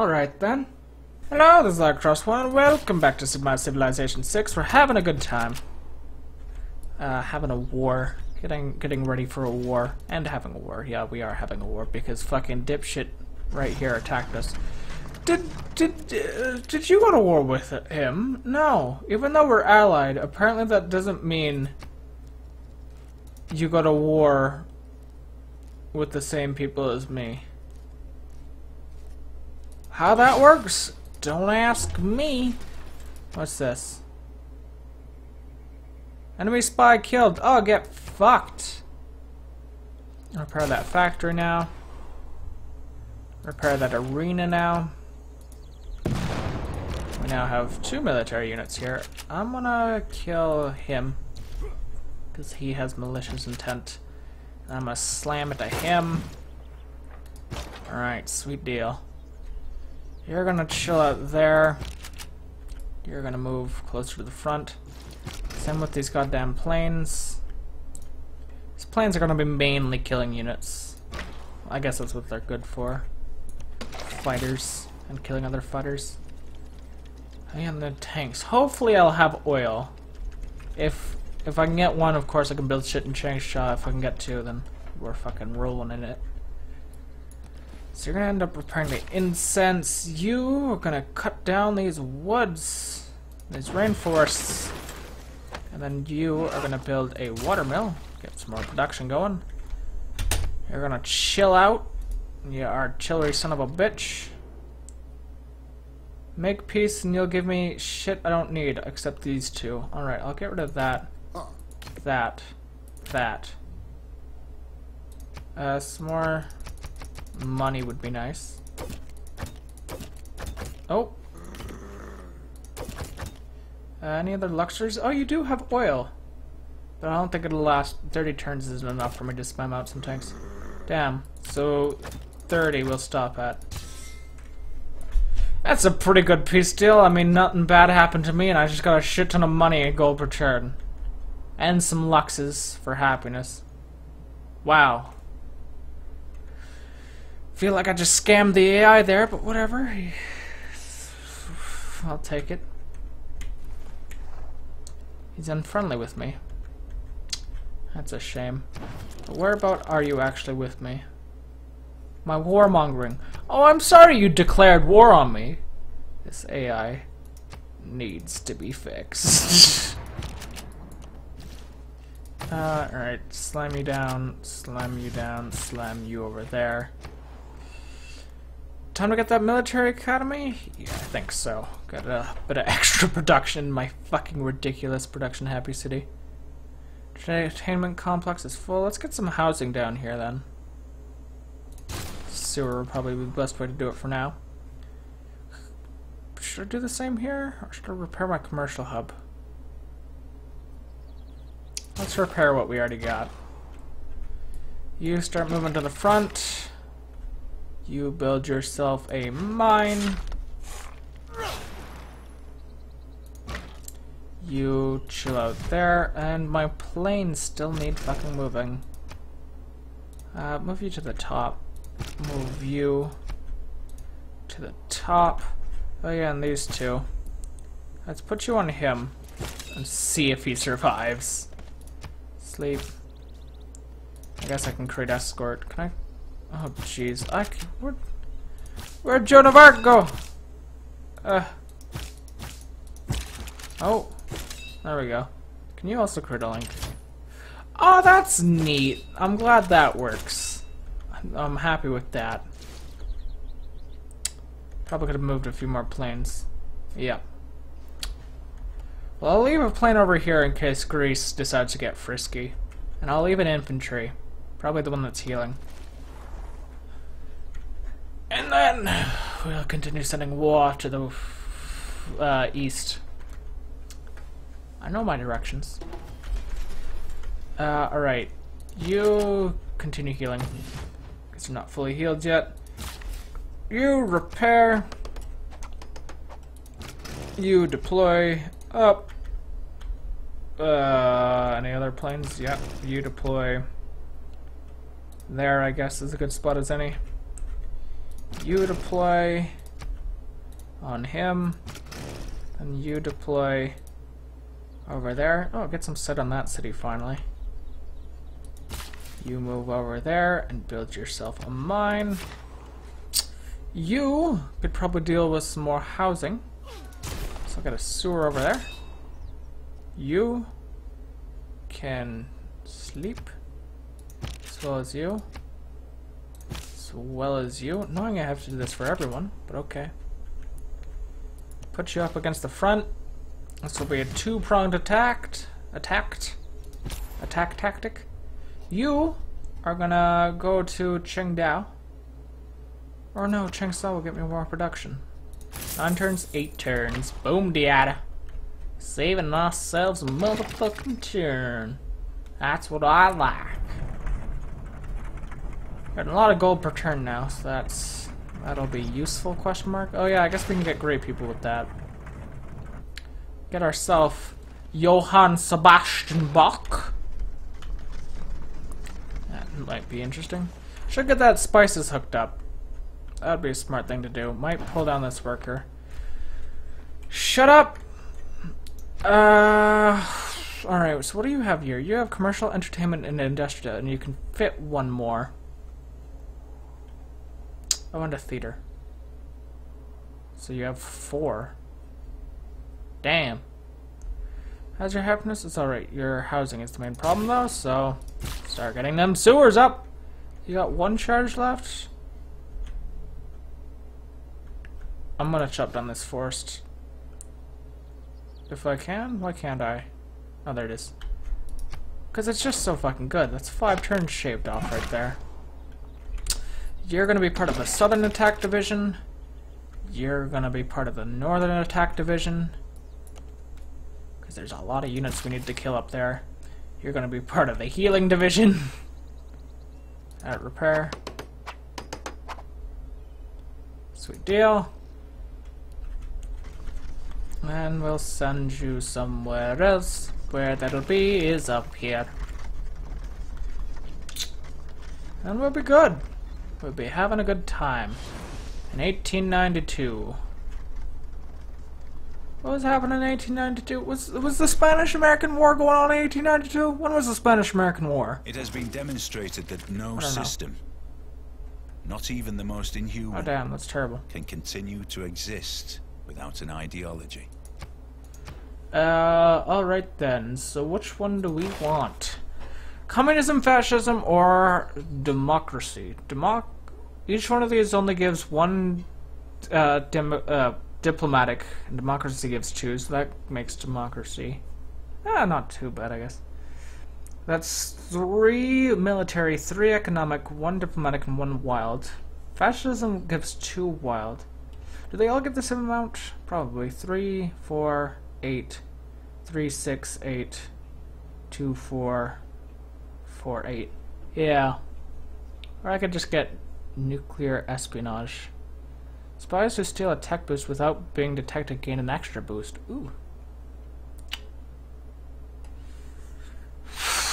Alright then. Hello, this is Cross One. Welcome back to Meier's Civilization 6. We're having a good time. Uh, having a war. Getting getting ready for a war. And having a war. Yeah, we are having a war because fucking dipshit right here attacked us. Did did uh, did you go to war with him? No. Even though we're allied, apparently that doesn't mean you go to war with the same people as me. How that works? Don't ask me. What's this? Enemy spy killed. Oh, get fucked. Repair that factory now. Repair that arena now. We now have two military units here. I'm gonna kill him. Because he has malicious intent. I'm gonna slam it to him. Alright, sweet deal. You're gonna chill out there. You're gonna move closer to the front. Same with these goddamn planes. These planes are gonna be mainly killing units. I guess that's what they're good for. Fighters and killing other fighters. And the tanks. Hopefully I'll have oil. If if I can get one, of course I can build shit in Changsha. If I can get two, then we're fucking rolling in it. So you're gonna end up repairing the incense. You are gonna cut down these woods, these rainforests. And then you are gonna build a watermill, get some more production going. You're gonna chill out. You are artillery son of a bitch. Make peace and you'll give me shit I don't need, except these two. Alright, I'll get rid of that. That. That. Uh, some more Money would be nice. Oh. Uh, any other luxuries? Oh, you do have oil. But I don't think it'll last. 30 turns isn't enough for me to spam out some tanks. Damn. So, 30 we'll stop at. That's a pretty good peace deal. I mean, nothing bad happened to me, and I just got a shit ton of money and gold per turn. And some luxes for happiness. Wow. Feel like I just scammed the AI there, but whatever. I'll take it. He's unfriendly with me. That's a shame. But whereabout are you actually with me? My warmongering. Oh, I'm sorry you declared war on me. This AI needs to be fixed. uh, alright, slam you down, slam you down, slam you over there. Time to get that military academy? Yeah, I think so. Got a bit of extra production my fucking ridiculous production happy city. Entertainment complex is full. Let's get some housing down here then. Sewer would probably be the best way to do it for now. Should I do the same here? Or should I repair my commercial hub? Let's repair what we already got. You start moving to the front. You build yourself a mine. You chill out there, and my planes still need fucking moving. Uh, move you to the top. Move you to the top. Oh yeah, and these two. Let's put you on him and see if he survives. Sleep. I guess I can create escort. Can I Oh, jeez. I can, where, where'd Joan of Arc go? Uh. Oh. There we go. Can you also create a link? Oh, that's neat. I'm glad that works. I'm happy with that. Probably could have moved a few more planes. Yep. Well, I'll leave a plane over here in case Greece decides to get frisky. And I'll leave an infantry. Probably the one that's healing. And then we'll continue sending war to the uh, east. I know my directions. Uh, alright. You continue healing. Because you're not fully healed yet. You repair. You deploy up. Uh, any other planes? Yep. You deploy. There, I guess, is a good spot as any. You deploy. on him. And you deploy over there. Oh, get some set on that city finally. You move over there and build yourself a mine. You could probably deal with some more housing. So I got a sewer over there. You can sleep as well as you. As well as you. Knowing I have to do this for everyone, but okay. Put you up against the front. This will be a two-pronged attack. Attacked. Attack tactic. You are gonna go to Qingdao. Or no, Changsha will get me more production. Nine turns, eight turns. Boom, diada. Saving ourselves a motherfucking turn. That's what I like. A lot of gold per turn now, so that's that'll be useful question mark. Oh yeah, I guess we can get great people with that. Get ourselves Johann Sebastian Bach. That might be interesting. Should get that spices hooked up. That'd be a smart thing to do. Might pull down this worker. Shut up! Uh, Alright, so what do you have here? You have commercial, entertainment, and industrial, and you can fit one more. I want a theater. So you have four. Damn. How's your happiness? It's alright. Your housing is the main problem, though, so start getting them sewers up. You got one charge left? I'm gonna chop down this forest. If I can? Why can't I? Oh, there it is. Because it's just so fucking good. That's five turns shaved off right there. You're gonna be part of the Southern Attack Division. You're gonna be part of the Northern Attack Division. Because there's a lot of units we need to kill up there. You're gonna be part of the Healing Division. At repair. Sweet deal. And we'll send you somewhere else. Where that'll be is up here. And we'll be good. We'll be having a good time. In 1892. What was happening in 1892? Was was the Spanish-American War going on in 1892? When was the Spanish-American War? It has been demonstrated that no system, not even the most inhuman, oh damn, that's terrible, can continue to exist without an ideology. Uh, alright then. So which one do we want? Communism, fascism, or democracy? Democ each one of these only gives one uh, uh, diplomatic, and democracy gives two, so that makes democracy. Ah, not too bad, I guess. That's three military, three economic, one diplomatic, and one wild. Fascism gives two wild. Do they all get the same amount? Probably. Three, four, eight, three, six, eight, two, four, four, eight. Yeah. Or I could just get nuclear espionage. Spies who steal a tech boost without being detected gain an extra boost. Ooh.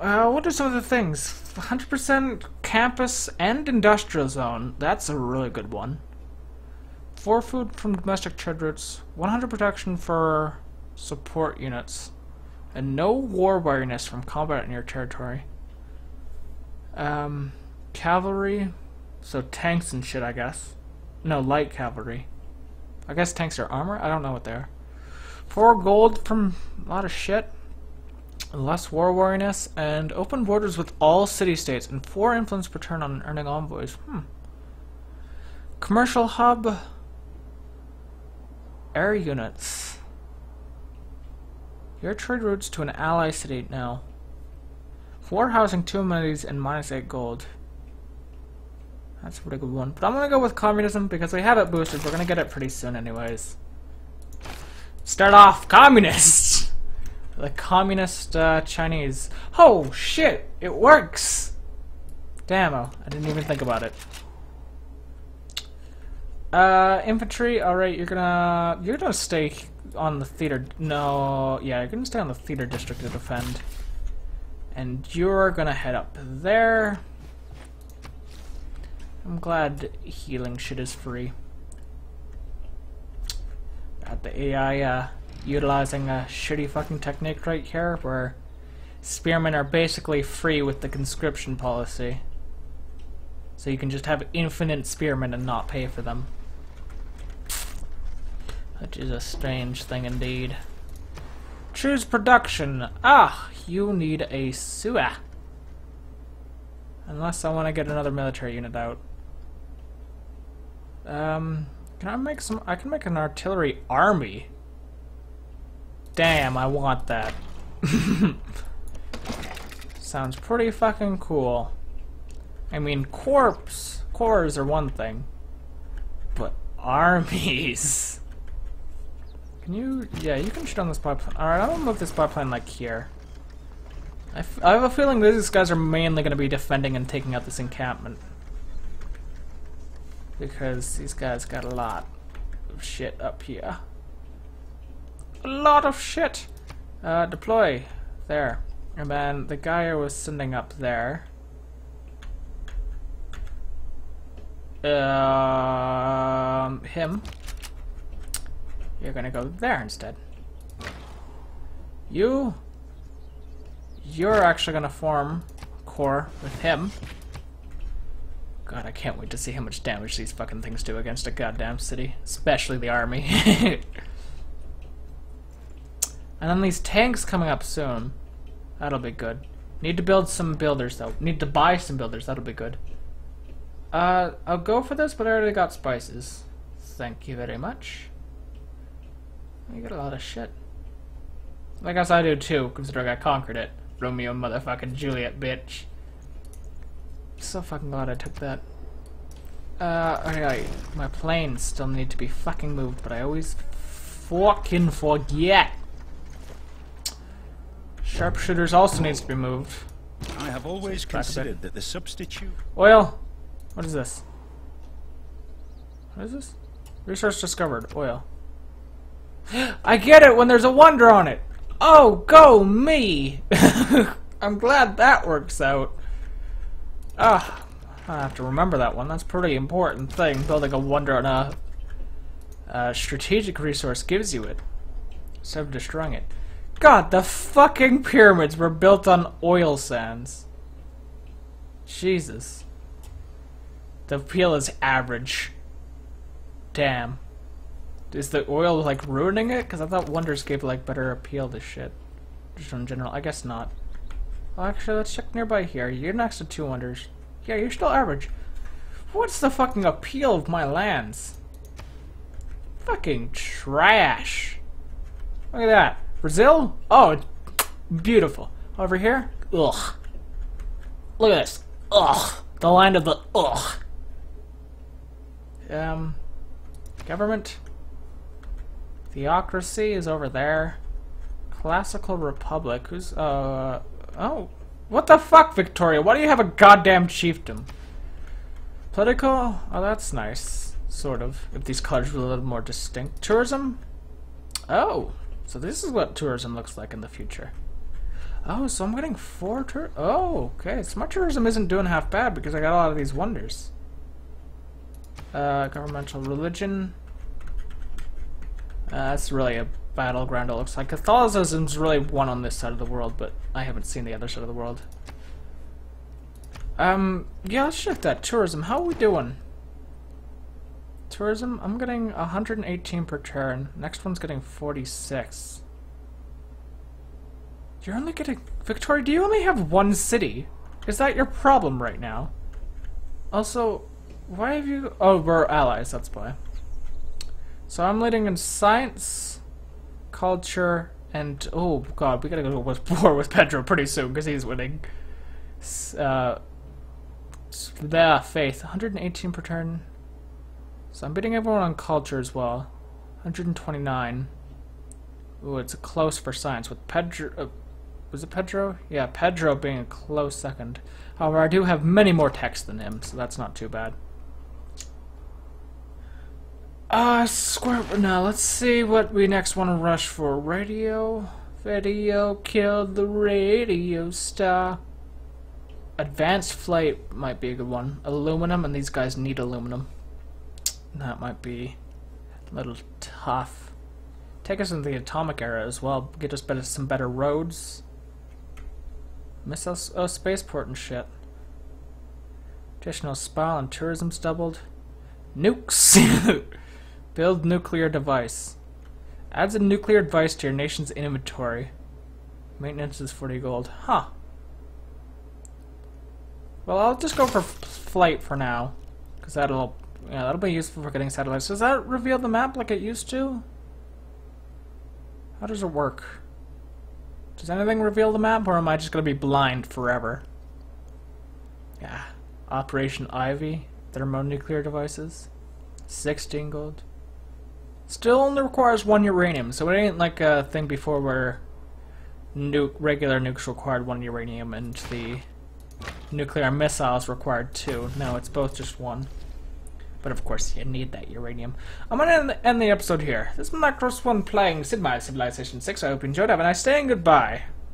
Uh, what are some of the things? 100% campus and industrial zone. That's a really good one. 4 food from domestic trade routes, 100 protection for support units, and no war weariness from combat in your territory. Um, cavalry, so tanks and shit, I guess. No, light cavalry. I guess tanks are armor? I don't know what they are. 4 gold from a lot of shit. Less war weariness, and open borders with all city-states, and 4 influence per turn on earning envoys. Hmm. Commercial hub, Air units. Your trade routes to an ally state now. Four housing, two amenities, and minus eight gold. That's a pretty good one. But I'm gonna go with communism because we have it boosted. We're gonna get it pretty soon anyways. Start off communists! the communist uh, Chinese. Oh shit! It works! Damn, oh, I didn't even think about it. Uh, infantry. All right, you're gonna you're gonna stay on the theater. No, yeah, you're gonna stay on the theater district to defend, and you're gonna head up there. I'm glad healing shit is free. Got the AI uh, utilizing a shitty fucking technique right here where spearmen are basically free with the conscription policy. So you can just have infinite spearmen and not pay for them. Which is a strange thing indeed. Choose production. Ah, you need a sewer. Unless I want to get another military unit out. Um, can I make some... I can make an artillery army. Damn, I want that. Sounds pretty fucking cool. I mean, corpse, corps are one thing. But armies... Can you... Yeah, you can shoot on this biplane. Alright, I'm gonna move this biplane like here. I, I have a feeling these guys are mainly to be defending and taking out this encampment. Because these guys got a lot of shit up here. A lot of shit! Uh, deploy. There. And then the guy I was sending up there. Um, him. You're gonna go there instead. You you're actually gonna form corps with him. God, I can't wait to see how much damage these fucking things do against a goddamn city. Especially the army. and then these tanks coming up soon. That'll be good. Need to build some builders, though. Need to buy some builders. That'll be good. Uh, I'll go for this, but I already got spices. Thank you very much. You got a lot of shit. I guess I do too, considering I conquered it. Romeo motherfucking Juliet, bitch. So fucking glad I took that. Uh, alright. My planes still need to be fucking moved, but I always fucking forget. Sharpshooters also needs to be moved. I have always considered that the substitute... Oil! What is this? What is this? Resource discovered. Oil. I get it when there's a wonder on it! Oh, go me! I'm glad that works out. Ah, I have to remember that one. That's pretty important thing. Building a wonder on a, a strategic resource gives you it. Instead of destroying it. God, the fucking pyramids were built on oil sands. Jesus. The appeal is average. Damn. Is the oil, like, ruining it? Because I thought Wonders gave, like, better appeal to shit. Just in general. I guess not. Well, actually, let's check nearby here. You're next to two Wonders. Yeah, you're still average. What's the fucking appeal of my lands? Fucking trash. Look at that. Brazil? Oh, beautiful. Over here? Ugh. Look at this. Ugh. The land of the ugh. Um, government? Theocracy is over there. Classical Republic. Who's, uh... Oh. What the fuck, Victoria? Why do you have a goddamn chiefdom? Political? Oh, that's nice. Sort of. If these colors were a little more distinct. Tourism? Oh. So this is what tourism looks like in the future. Oh, so I'm getting four tour- Oh, okay. Smart tourism isn't doing half bad because I got a lot of these wonders. Uh, governmental religion. Uh, that's really a battleground it looks like. Catholicism's really one on this side of the world, but I haven't seen the other side of the world. Um, yeah, let's check that. Tourism, how are we doing? Tourism, I'm getting 118 per turn. Next one's getting 46. You're only getting... Victoria, do you only have one city? Is that your problem right now? Also, why have you... Oh, we're allies, that's why. So I'm leading in science, culture, and oh god, we gotta go to war with Pedro pretty soon because he's winning. Uh, yeah, faith, 118 per turn. So I'm beating everyone on culture as well. 129. Ooh, it's a close for science with Pedro. Uh, was it Pedro? Yeah, Pedro being a close second. However, I do have many more texts than him, so that's not too bad. Uh, square. Now let's see what we next want to rush for. Radio, video killed the radio star. Advanced flight might be a good one. Aluminum, and these guys need aluminum. That might be a little tough. Take us into the atomic era as well. Get us better, some better roads. Missile oh, spaceport and shit. Additional spa and tourism's doubled. Nukes! Build nuclear device. Adds a nuclear device to your nation's inventory. Maintenance is 40 gold. Huh. Well, I'll just go for flight for now. Because that'll, yeah, that'll be useful for getting satellites. Does that reveal the map like it used to? How does it work? Does anything reveal the map, or am I just going to be blind forever? Yeah. Operation Ivy, thermonuclear devices, 16 gold. Still only requires one uranium, so it ain't like a thing before where nuke, regular nukes required one uranium and the nuclear missiles required two. No, it's both just one. But of course, you need that uranium. I'm gonna end the episode here. This is Hikros1 playing Sid Meier's Civilization 6. I hope you enjoyed. Have a nice day and goodbye.